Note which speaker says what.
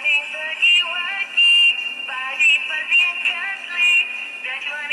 Speaker 1: Feeling bagi-wagi Balik pergi yang kasli Dan cuma